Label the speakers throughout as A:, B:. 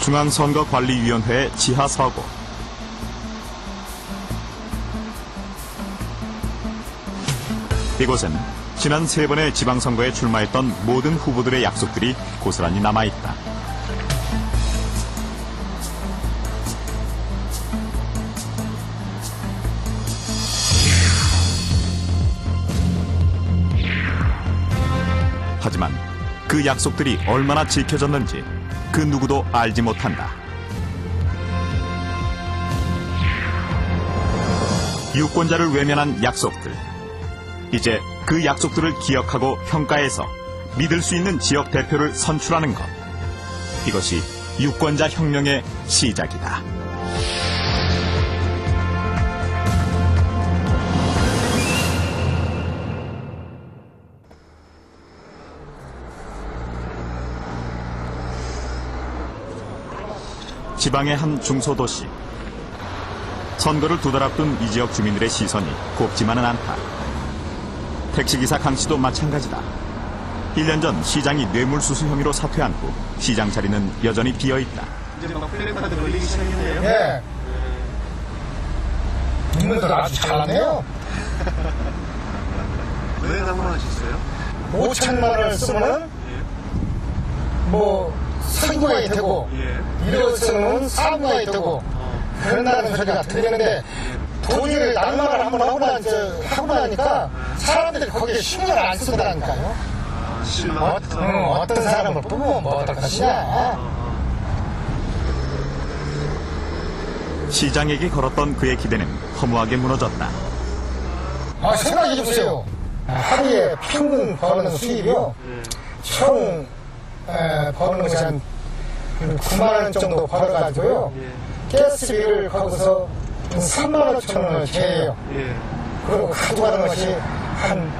A: 중앙선거관리위원회 지하서고 이곳은 지난 세 번의 지방선거에 출마했던 모든 후보들의 약속들이 고스란히 남아있다. 하지만 그 약속들이 얼마나 지켜졌는지 그 누구도 알지 못한다. 유권자를 외면한 약속들. 이제 그 약속들을 기억하고 평가해서 믿을 수 있는 지역 대표를 선출하는 것. 이것이 유권자 혁명의 시작이다. 지방의 한 중소도시. 선거를 두 달 앞둔 이 지역 주민들의 시선이 곱지만은 않다. 택시기사 강 씨도 마찬가지다. 1년 전 시장이 뇌물수수 혐의로 사퇴한 후 시장 자리는 여전히 비어 있다.
B: 이제 막 플래카드 걸리기 시작했네요.
C: 예. 인물들 아주 잘나네요.
B: 왜 당황하셨어요?
C: 5천만 원을 쓰면은 뭐 선거에 되고
B: 예.
C: 1억 쓰면 사무에 되고 그런다는 소리가 들리는데 도중에 낭만을 한번 하고 나 이제 하고 나니까 사람들이 거기에 신경을 안 쓰더라니까요. 어, 응, 어떤 사람을 뽑으면 뭐 어떨 것이냐.
A: 시장에게 걸었던 그의 기대는 허무하게 무너졌다.
C: 아, 생각해 보세요. 하루에 평균 버는 수입이요. 총 에, 버는 것이 한 9만 원 정도 벌어가지고요. 가스비를 거기서 3만 5천 원을 제해요.
B: 예.
C: 그리고 가져가는 것이 한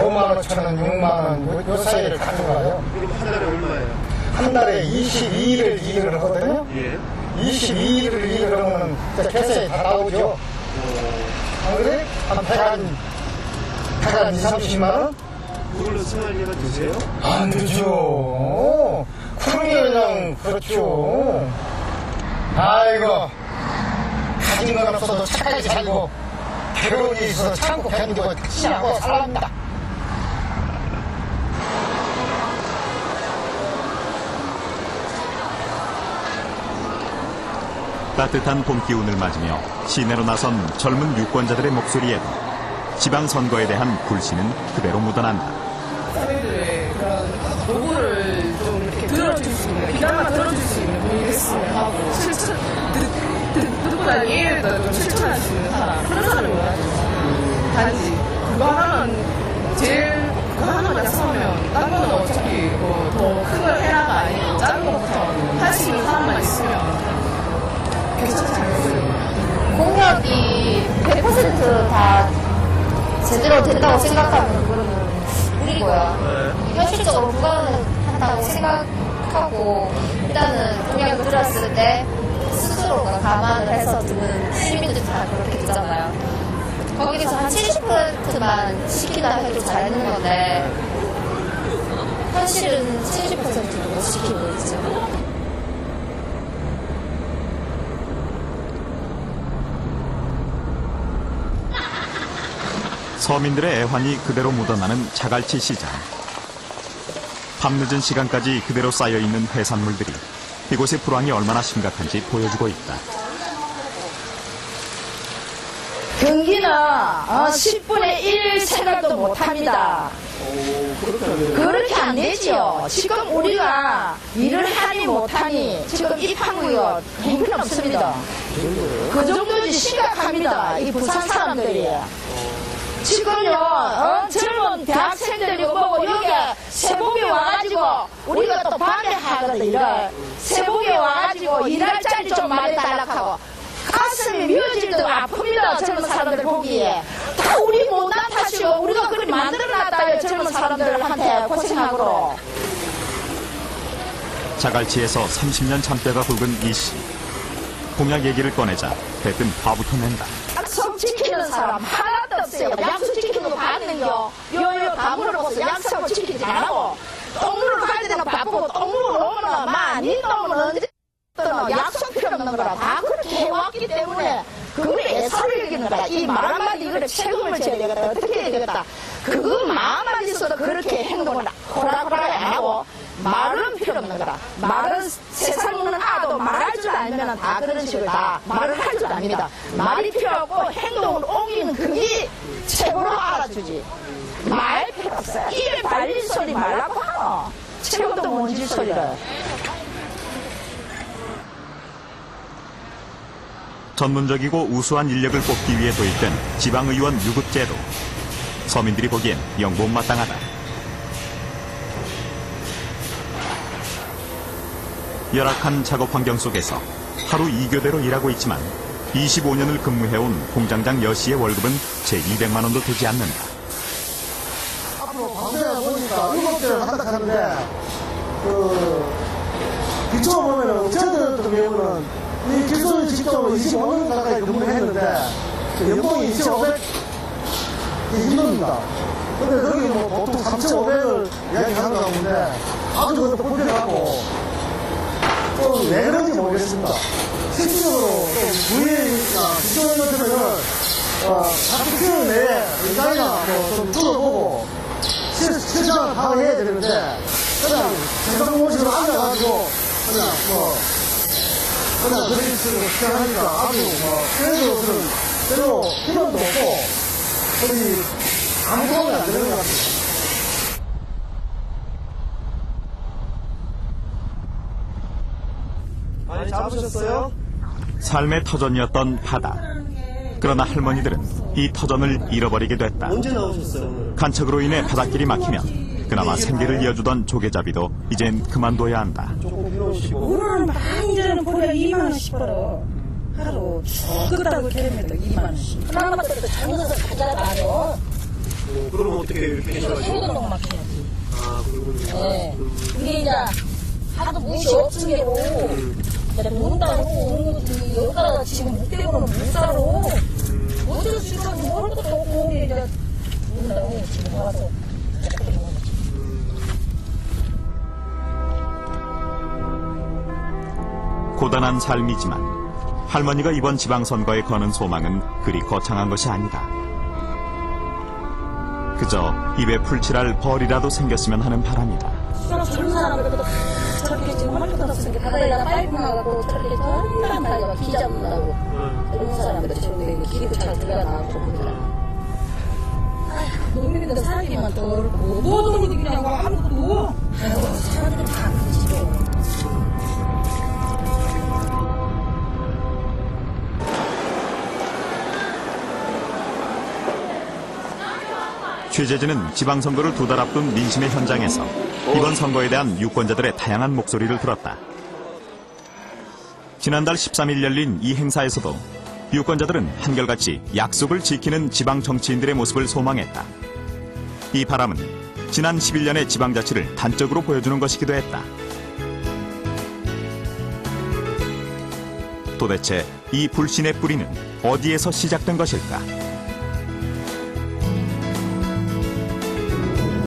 C: 5만 5천 원, 6만 원, 요, 요 사이를 가져가요.
B: 그럼 한 달에 얼마예요?
C: 한 달에 22일을 일을 하거든요.
B: 예.
C: 22일을 일을 하면 계산이 다 나오죠. 안 그래? 한 100한, 100한 2, 30만 원?
B: 그걸로 생활비가 되세요?
C: 안 되죠. 국민은행 그렇죠. 아이고 가진 건 없어도 차까지 살고 괴로움이 있어서 참고 견디고 지하고 살랍니다.
A: 따뜻한 봄 기운을 맞으며 시내로 나선 젊은 유권자들의 목소리에도 지방선거에 대한 불신은 그대로 묻어난다.
D: 노고를 좀 이렇게 들어줄 수 있는, 비난만 들어줄 수 있는 분이 됐으면 하고, 실천, 듣, 듣, 듣고 난 이해를 좀 실천할 수 있는 사람, 그런 사람이 원하죠. 단지, 그거 하나만, 제일, 그거 하나만 약속하면, 딴 거는 어차피 뭐, 더큰 걸 해라가 아니고, 작은 것부터 할 수 있는 사람만 있으면, 괜찮지 않겠어요?
E: 공약이 100%다 제대로 된다고 생각하면 그러면 우리고요. 현실적으로 불가능하다고 생각하고 일단은 공약을 들었을 때 스스로가 감안을 해서 듣는 시민들이 다 그렇게 듣잖아요. 거기서 한 70%만 시키다 해도 잘하는 건데 현실은 70%도 못 시키고 있죠.
A: 서민들의 애환이 그대로 묻어나는 자갈치 시장. 밤늦은 시간까지 그대로 쌓여있는 해산물들이 이곳의 불황이 얼마나 심각한지 보여주고 있다.
F: 경기는 어, 10분의 1 생각도 못 합니다. 그렇게 안 되지요. 지금 우리가 일을 하니 못하니 지금 입항구가 형편없습니다. 그 정도지 심각합니다. 이 부산 사람들이. 지금요, 어, 젊은 대학생들이 뭐고, 여기 세복에 와가지고, 우리가 또 밤에 하거든, 일을. 세복에 와가지고, 일할 자리 좀 말해달라고 하고, 가슴이 미어질 듯 아픕니다, 젊은 사람들 보기에. 다 우리 못난 탓이고, 우리가 그리 만들어놨다요, 젊은 사람들한테 고생하고.
A: 자갈치에서 30년 참뼈가 굵은 이 씨. 공약 얘기를 꺼내자 대뜸 화부터 낸다.
F: 약속 지키는 사람 먹었어요. 약속 지키는 거 봤는겨. 요요 밥으로 먹어서 약속을 지키지 말라고. 똥물로 갈 때는 바쁘고 똥물로 오면 많이 똥을 언제 떠나 약속 필요 없는 거라 다 그렇게 해왔기 때문에 그걸 애서를 여기는 거다. 이 말 한마디 이거를 책임을 져야 되겠다. 어떻게 해야 되겠다. 그거 마음만 있어도 그렇게 행동을 호락호락 안 하고 말은 필요 없는 거다. 말은 세상 알면 다 그런 식으로 다 말을 할 줄 압니다. 말이 필요 없고 행동을 옮기는 그게 최고로 알아주지. 말 필요 없어. 입에 발린 소리 말라고 하노. 최고도 뭔지 소리를.
A: 전문적이고 우수한 인력을 뽑기 위해 도입된 지방의원 유급제도. 서민들이 보기엔 영 못마땅하다. 열악한 작업 환경 속에서 하루 2교대로 일하고 있지만 25년을 근무해온 공장장 여 씨의 월급은 제 200만 원도 되지 않는다.
G: 앞으로 방송에 보니까 일곱 대를 한다 하는데, 그, 보면은, 저희들 같은 경우는, 이 기술 직접 25년 가까이 근무를 했는데, 그 연봉이 2,500, 힘듭니다. 근데 여기 뭐 보통 3,500을 이야기하는 가운데, 아주 그것도 불편하고, 좀왜 그런지 모르겠습니다. 실질적으로 또 부위나 기초연 같으면은, 어, 학교 내에 의장이나 뭐좀 둘러보고, 실- 실상을 파악해야 되는데, 그냥 대성공식으로 앉아가지고, 그냥 뭐, 그냥 식으로 시작하니까 아주 뭐, 그래도 그런, 별로 필요도 없고, 거의 아무 도움이 안 되는 것 같아요.
B: 많이 잡으셨어요?
A: 삶의 터전이었던 바다. 그러나 할머니들은 이 터전을 잃어버리게 됐다.
B: 언제 나오셨어요, 오늘?
A: 간척으로 인해 바닷길이 막히면 그나마 생계를 이어주던 조개잡이도 이젠 그만둬야 한다.
B: 조금.
H: 오늘은 많이 전에는 보려 2만 원씩 벌어. 하루 죽었다고 걔네도 2만 원씩. 하나만 더 장에서 가져가요.
B: 어, 그럼 어떻게 이렇게 하셔가지고.
H: 소금을 막 해야지.
B: 아, 그러군요.
H: 네. 이게 이제 하도 무시 없은 게로 것도 여기다가 지금 못 대고는 못 살아. 어쩔 수 있어. 먹을 것도 없고 이제 논다고 지금 와서.
A: 고단한 삶이지만 할머니가 이번 지방선거에 거는 소망은 그리 거창한 것이 아니다. 그저 입에 풀칠할 벌이라도 생겼으면 하는 바람이다.
H: 지금 헐떡 없으니까 바다에다 파이프 나가고 저렇게 전만 달려가 기 잡는다고 젊은 사람들 저렇게 기도 잘 들어가고 사람 아휴 농민들 살기만 더 어렵고 뭐도 그냥 아무것도 아이고 사람들이 다 그러시
A: 취재진은 지방선거를 두 달 앞둔 민심의 현장에서 이번 선거에 대한 유권자들의 다양한 목소리를 들었다. 지난달 13일 열린 이 행사에서도 유권자들은 한결같이 약속을 지키는 지방 정치인들의 모습을 소망했다. 이 바람은 지난 11년의 지방자치를 단적으로 보여주는 것이기도 했다. 도대체 이 불신의 뿌리는 어디에서 시작된 것일까?